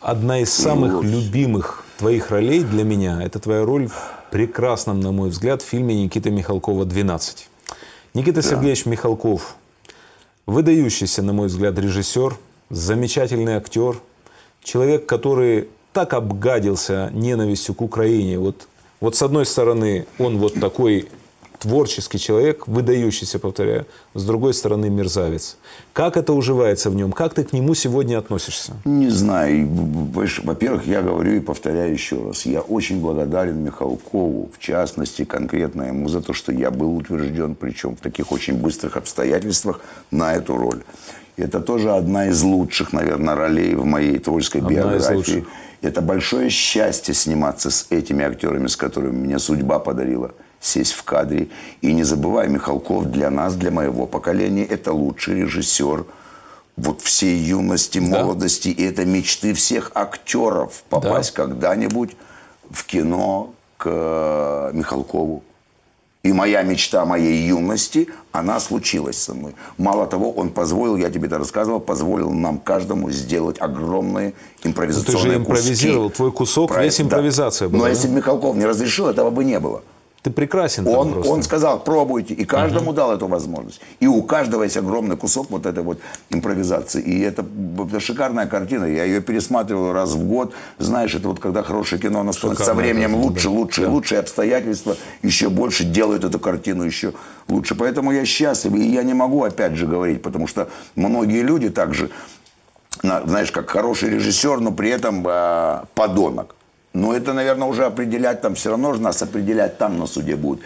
Одна из самых любимых твоих ролей для меня – это твоя роль в прекрасном, на мой взгляд, фильме Никиты Михалкова «12». Никита Сергеевич Михалков – выдающийся, на мой взгляд, режиссер, замечательный актер, человек, который так обгадился ненавистью к Украине. Вот, вот с одной стороны, он вот такой творческий человек, выдающийся, повторяю, с другой стороны мерзавец. Как это уживается в нем? Как ты к нему сегодня относишься? Не знаю. Во-первых, я говорю и повторяю еще раз. Я очень благодарен Михалкову, в частности, конкретно ему, за то, что я был утвержден, причем в таких очень быстрых обстоятельствах, на эту роль. Это тоже одна из лучших, наверное, ролей в моей творческой одна биографии. Это большое счастье сниматься с этими актерами, с которыми мне судьба подарила сесть в кадре. И не забывай, Михалков для нас, для моего поколения, это лучший режиссер вот всей юности, молодости. Да. И это мечты всех актеров попасть да. когда-нибудь в кино к Михалкову. И моя мечта моей юности, она случилась со мной. Мало того, он позволил, я тебе это рассказывал, позволил нам каждому сделать огромные импровизационные куски. Ты же импровизировал, куски. твой кусок, Про... весь импровизация да. была. Но да? если бы Михалков не разрешил, этого бы не было. Ты прекрасен. Он, он сказал, пробуйте. И каждому uh-huh. дал эту возможность. И у каждого есть огромный кусок вот этой вот импровизации. И это, это шикарная картина. Я ее пересматриваю раз в год. Знаешь, это вот когда хорошее кино, оно становится со временем картина, лучше, да. лучше, да. лучше. обстоятельства еще больше делают эту картину еще лучше. Поэтому я счастлив. И я не могу опять же говорить, потому что многие люди также, знаешь, как хороший режиссер, но при этом э, подонок. Но это, наверное, уже определять там, все равно же нас определять там на суде будет.